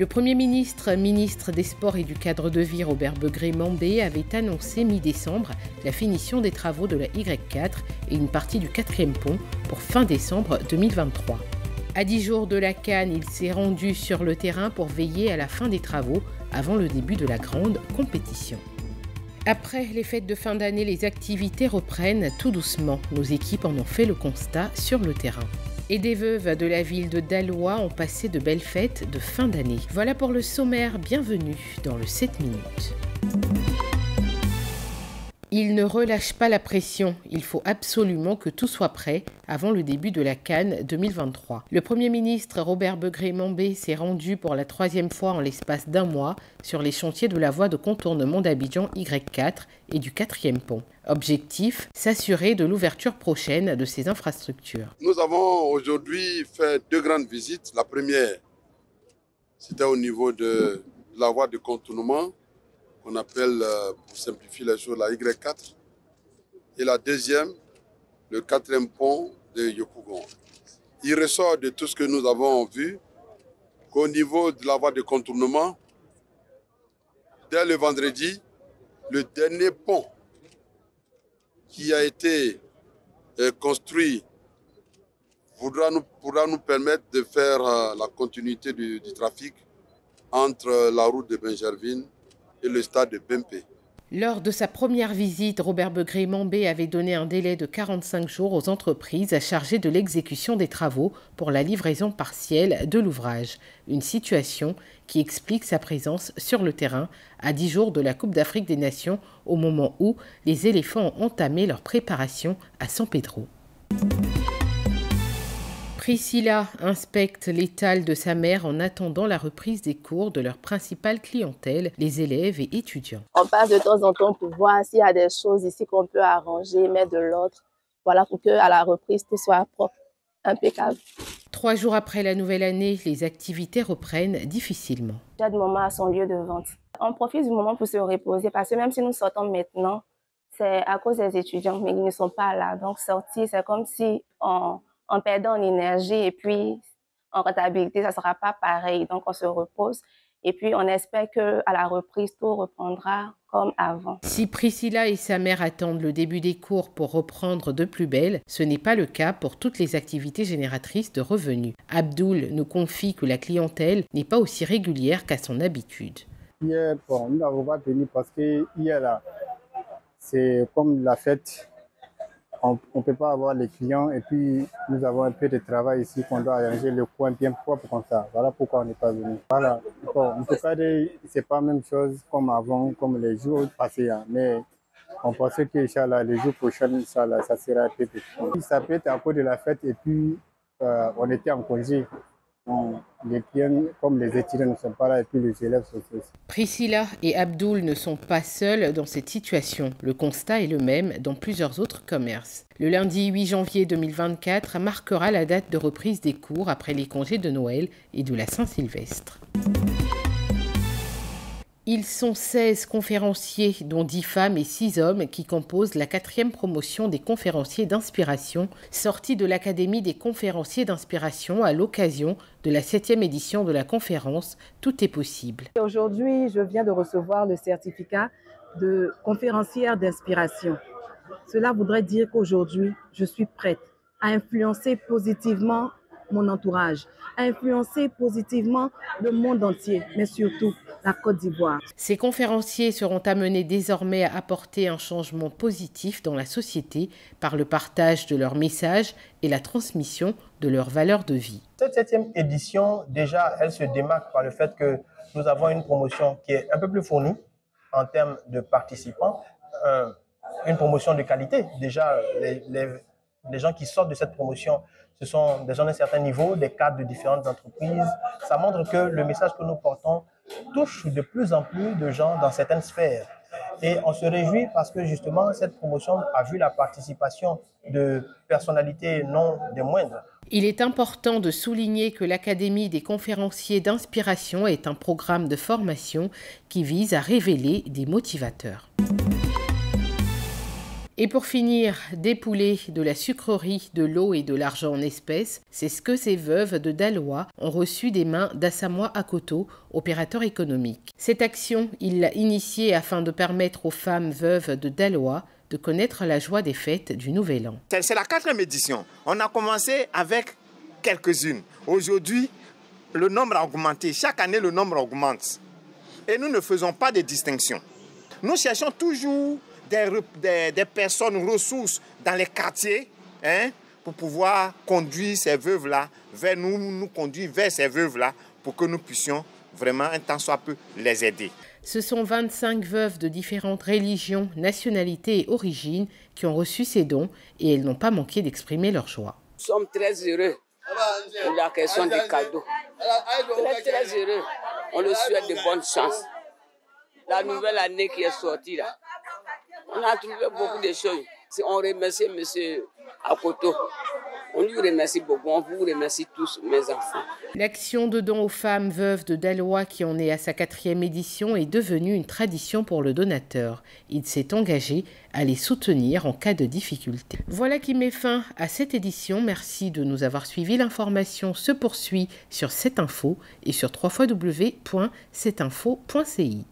Le Premier ministre, ministre des Sports et du Cadre de vie Robert Begré-Mambé avait annoncé mi-décembre la finition des travaux de la Y4 et une partie du quatrième pont pour fin décembre 2023. À dix jours de la Cannes, il s'est rendu sur le terrain pour veiller à la fin des travaux avant le début de la grande compétition. Après les fêtes de fin d'année, les activités reprennent tout doucement. Nos équipes en ont fait le constat sur le terrain. Et des veuves de la ville de Dalois ont passé de belles fêtes de fin d'année. Voilà pour le sommaire, bienvenue dans le 7 minutes. Il ne relâche pas la pression. Il faut absolument que tout soit prêt avant le début de la Cannes 2023. Le Premier ministre Robert Begré-Mambé s'est rendu pour la troisième fois en l'espace d'un mois sur les chantiers de la voie de contournement d'Abidjan Y4 et du quatrième pont. Objectif, s'assurer de l'ouverture prochaine de ces infrastructures. Nous avons aujourd'hui fait deux grandes visites. La première, c'était au niveau de la voie de contournement qu'on appelle, euh, pour simplifier les choses, la Y4. Et la deuxième, le quatrième pont de Yopougon. Il ressort de tout ce que nous avons vu qu'au niveau de la voie de contournement, dès le vendredi, le dernier pont qui a été euh, construit pourra nous, pourra nous permettre de faire euh, la continuité du, du trafic entre la route de Benjervine et le stade de. Lors de sa première visite, Robert Begré-Mambé avait donné un délai de 45 jours aux entreprises chargées de l'exécution des travaux pour la livraison partielle de l'ouvrage. Une situation qui explique sa présence sur le terrain à 10 jours de la Coupe d'Afrique des Nations au moment où les éléphants ont entamé leur préparation à San Pedro. Priscilla inspecte l'étal de sa mère en attendant la reprise des cours de leur principale clientèle, les élèves et étudiants. On passe de temps en temps pour voir s'il y a des choses ici qu'on peut arranger, mettre de l'autre, voilà, pour qu'à la reprise tout soit propre, impeccable. Trois jours après la nouvelle année, les activités reprennent difficilement. Chaque moment a son lieu de vente. On profite du moment pour se reposer parce que même si nous sortons maintenant, c'est à cause des étudiants, mais ils ne sont pas là. Donc sortir, c'est comme si on en perdant en énergie et puis en rentabilité, ça ne sera pas pareil. Donc, on se repose et puis on espère que à la reprise, tout reprendra comme avant. Si Priscilla et sa mère attendent le début des cours pour reprendre de plus belle, ce n'est pas le cas pour toutes les activités génératrices de revenus. Abdoul nous confie que la clientèle n'est pas aussi régulière qu'à son habitude. Hier, bon, nous n'avons pas tenu parce que hier, là, c'est comme la fête on ne peut pas avoir les clients et puis nous avons un peu de travail ici qu'on doit arranger le coin bien propre comme ça. Voilà pourquoi on n'est pas venu. Voilà. Bon, en c'est pas la même chose comme avant, comme les jours passés. Hein. Mais on pensait que les jours prochains, ça sera un peu plus. Ça peut être à cause de la fête et puis euh, on était en congé les comme les étudiants ne sont pas là et puis les élèves sont aussi. Priscilla et Abdoul ne sont pas seuls dans cette situation. Le constat est le même dans plusieurs autres commerces. Le lundi 8 janvier 2024 marquera la date de reprise des cours après les congés de Noël et de la Saint-Sylvestre. Ils sont 16 conférenciers, dont 10 femmes et 6 hommes, qui composent la quatrième promotion des conférenciers d'inspiration, sortie de l'Académie des conférenciers d'inspiration à l'occasion de la septième édition de la conférence Tout est possible. Aujourd'hui, je viens de recevoir le certificat de conférencière d'inspiration. Cela voudrait dire qu'aujourd'hui, je suis prête à influencer positivement mon entourage, à influencer positivement le monde entier, mais surtout la Côte d'Ivoire. Ces conférenciers seront amenés désormais à apporter un changement positif dans la société par le partage de leurs messages et la transmission de leurs valeurs de vie. Cette septième édition, déjà, elle se démarque par le fait que nous avons une promotion qui est un peu plus fournie en termes de participants, euh, une promotion de qualité. Déjà, les, les, les gens qui sortent de cette promotion ce sont des gens d'un certain niveau, des cadres de différentes entreprises. Ça montre que le message que nous portons touche de plus en plus de gens dans certaines sphères. Et on se réjouit parce que justement, cette promotion a vu la participation de personnalités non des moindres. Il est important de souligner que l'Académie des conférenciers d'inspiration est un programme de formation qui vise à révéler des motivateurs. Et pour finir, dépouler de la sucrerie, de l'eau et de l'argent en espèces, c'est ce que ces veuves de Dalois ont reçu des mains d'Assamoah Akoto, opérateur économique. Cette action, il l'a initiée afin de permettre aux femmes veuves de Dalois de connaître la joie des fêtes du Nouvel An. C'est la quatrième édition. On a commencé avec quelques-unes. Aujourd'hui, le nombre a augmenté. Chaque année, le nombre augmente. Et nous ne faisons pas de distinction. Nous cherchons toujours des, des, personnes ressources dans les quartiers hein, pour pouvoir conduire ces veuves-là vers nous, nous conduire vers ces veuves-là pour que nous puissions vraiment un temps soit peu les aider. Ce sont 25 veuves de différentes religions, nationalités et origines qui ont reçu ces dons et elles n'ont pas manqué d'exprimer leur joie. Nous sommes très heureux pour la question des cadeaux. Très, très heureux. On le souhaite de bonnes chances. La nouvelle année qui est sortie là, on a trouvé beaucoup de choses. On remercie M. Akoto. On lui remercie beaucoup. On vous remercie tous, mes enfants. L'action de don aux femmes veuves de Dalois, qui en est à sa quatrième édition, est devenue une tradition pour le donateur. Il s'est engagé à les soutenir en cas de difficulté. Voilà qui met fin à cette édition. Merci de nous avoir suivis. L'information se poursuit sur cette info et sur www.cetinfo.ci.